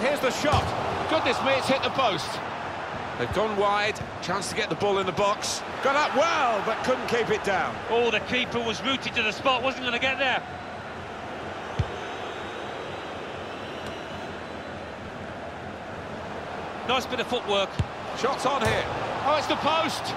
Here's the shot. Goodness me, it's hit the post. They've gone wide, chance to get the ball in the box. Got up well, but couldn't keep it down. Oh, the keeper was rooted to the spot, wasn't going to get there. Nice bit of footwork. Shots on here. Oh, it's the post.